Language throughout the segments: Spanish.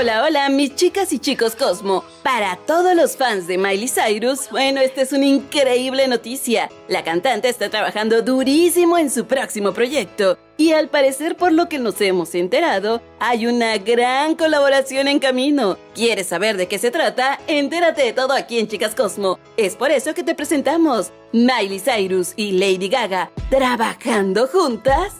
Hola, hola, mis chicas y chicos Cosmo. Para todos los fans de Miley Cyrus, bueno, esta es una increíble noticia. La cantante está trabajando durísimo en su próximo proyecto. Y al parecer, por lo que nos hemos enterado, hay una gran colaboración en camino. ¿Quieres saber de qué se trata? Entérate de todo aquí en Chicas Cosmo. Es por eso que te presentamos Miley Cyrus y Lady Gaga trabajando juntas.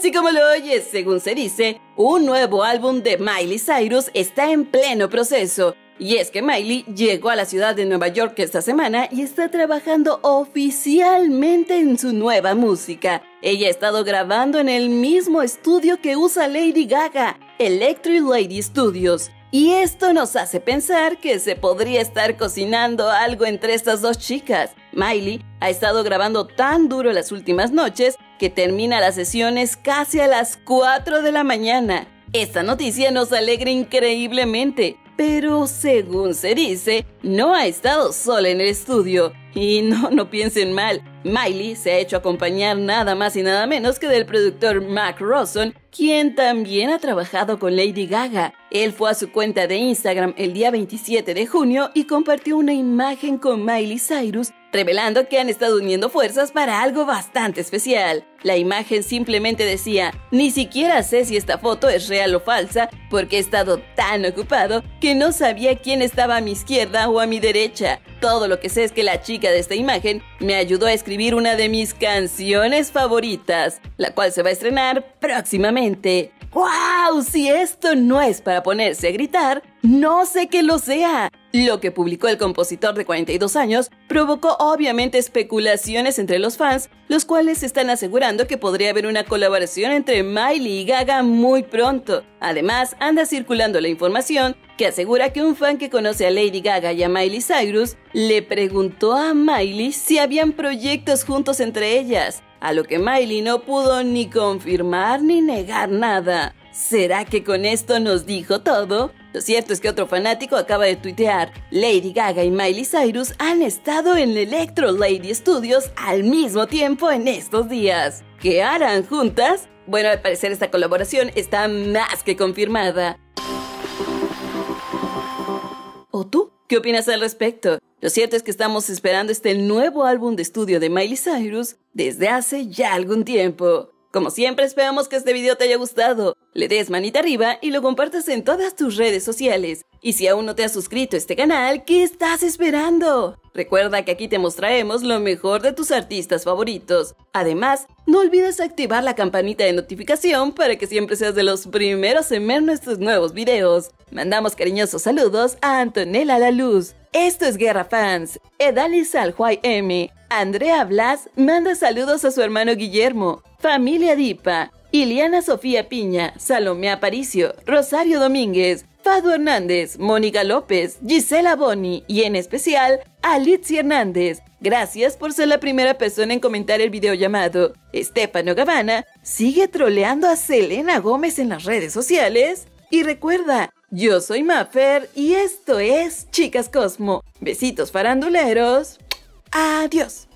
Así como lo oyes, según se dice, un nuevo álbum de Miley Cyrus está en pleno proceso. Y es que Miley llegó a la ciudad de Nueva York esta semana y está trabajando oficialmente en su nueva música. Ella ha estado grabando en el mismo estudio que usa Lady Gaga, Electric Lady Studios. Y esto nos hace pensar que se podría estar cocinando algo entre estas dos chicas. Miley ha estado grabando tan duro las últimas noches que termina las sesiones casi a las 4 de la mañana. Esta noticia nos alegra increíblemente, pero según se dice, no ha estado sola en el estudio. Y no, no piensen mal, Miley se ha hecho acompañar nada más y nada menos que del productor Mac Rawson, quien también ha trabajado con Lady Gaga. Él fue a su cuenta de Instagram el día 27 de junio y compartió una imagen con Miley Cyrus revelando que han estado uniendo fuerzas para algo bastante especial. La imagen simplemente decía, ni siquiera sé si esta foto es real o falsa, porque he estado tan ocupado que no sabía quién estaba a mi izquierda o a mi derecha. Todo lo que sé es que la chica de esta imagen me ayudó a escribir una de mis canciones favoritas, la cual se va a estrenar próximamente. ¡Wow! Si esto no es para ponerse a gritar, no sé que lo sea. Lo que publicó el compositor de 42 años provocó obviamente especulaciones entre los fans, los cuales están asegurando que podría haber una colaboración entre Miley y Gaga muy pronto. Además, anda circulando la información que asegura que un fan que conoce a Lady Gaga y a Miley Cyrus le preguntó a Miley si habían proyectos juntos entre ellas, a lo que Miley no pudo ni confirmar ni negar nada. ¿Será que con esto nos dijo todo? Lo cierto es que otro fanático acaba de tuitear, Lady Gaga y Miley Cyrus han estado en Electro Lady Studios al mismo tiempo en estos días. ¿Qué harán juntas? Bueno, al parecer esta colaboración está más que confirmada. ¿O tú? ¿Qué opinas al respecto? Lo cierto es que estamos esperando este nuevo álbum de estudio de Miley Cyrus desde hace ya algún tiempo. Como siempre esperamos que este video te haya gustado, le des manita arriba y lo compartas en todas tus redes sociales. Y si aún no te has suscrito a este canal, ¿qué estás esperando? Recuerda que aquí te mostraremos lo mejor de tus artistas favoritos. Además, no olvides activar la campanita de notificación para que siempre seas de los primeros en ver nuestros nuevos videos. Mandamos cariñosos saludos a Antonella La Luz. Esto es Guerra Fans. Edalis Alhuay M. Andrea Blas manda saludos a su hermano Guillermo. Familia Dipa, Iliana Sofía Piña, Salomé Aparicio, Rosario Domínguez, Fado Hernández, Mónica López, Gisela Boni y en especial a Hernández. Gracias por ser la primera persona en comentar el video llamado. Estefano Gavana sigue troleando a Selena Gómez en las redes sociales. Y recuerda, yo soy Maffer y esto es Chicas Cosmo. Besitos faranduleros. Adiós.